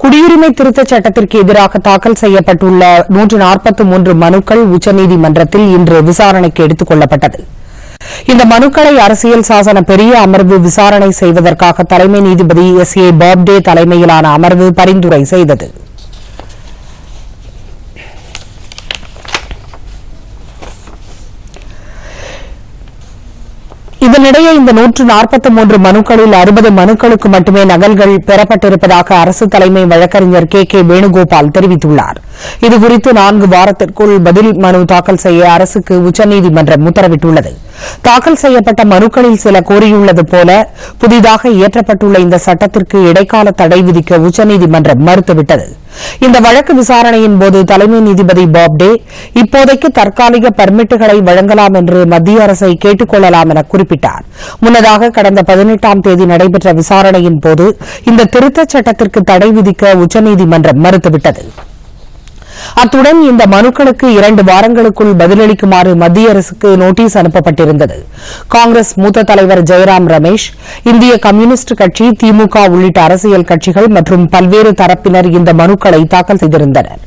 குடியுரிமை திருத்தச் சட்டத்திற்கு எதிராக தாக்கல் செய்யப்பட்டுள்ள நூற்று நாற்பத்தி மூன்று மனுக்கள் உச்சநீதிமன்றத்தில் இன்று விசாரணைக்கு எடுத்துக் கொள்ளப்பட்டது. இந்த மனுக்களை அரசியல் சாசன பெரிய அமர்வு விசாரணை செய்வதற்காக தலைமை நீதிபதி எஸ் ஏ பாப்டே தலைமையிலான அமர்வு பரிந்துரை செய்தது. இதனிடையே இந்த நூற்று நாற்பத்தி மூன்று மனுக்களில் அறுபது மனுக்களுக்கு மட்டுமே நகல்கள் பெறப்பட்டிருப்பதாக அரசு தலைமை வழக்கறிஞர் கே கே வேணுகோபால் தெரிவித்துள்ளார். இதுகுறித்து நான்கு வாரத்திற்குள் பதில் மனு தாக்கல் செய்ய அரசுக்கு உச்சநீதிமன்றம் உத்தரவிட்டுள்ளது. தாக்கல் செய்யப்பட்ட மனுக்களில் சில கோரியுள்ளது போல புதிதாக இயற்றப்பட்டுள்ள இந்த சட்டத்திற்கு இடைக்கால தடை விதிக்க உச்சநீதிமன்றம் மறுத்துவிட்டது. இந்த வழக்கு விசாரணையின் போது தலைமை நீதிபதி பாப்டே இப்போதைக்கு தற்காலிக பர்மிட்டுகளை வழங்கலாம் என்று மத்திய அரசை கேட்டுக் கொள்ளலாம் என குறிப்பிட்டார். முன்னதாக கடந்த பதினெட்டாம் தேதி நடைபெற்ற விசாரணையின் போது இந்த திருத்தச் சட்டத்திற்கு தடை விதிக்க உச்சநீதிமன்றம் மறுத்துவிட்டது. அத்துடன் இந்த மனுக்களுக்கு இரண்டு வாரங்களுக்குள் பதிலளிக்குமாறு மத்திய அரசுக்கு நோட்டீஸ் அனுப்பப்பட்டிருந்தது. காங்கிரஸ் மூத்த தலைவர் ஜெயராம் ரமேஷ் இந்திய கம்யூனிஸ்ட் கட்சி திமுக உள்ளிட்ட அரசியல் கட்சிகள் மற்றும் பல்வேறு தரப்பினர் இந்த மனுக்களை தாக்கல் செய்திருந்தனர்.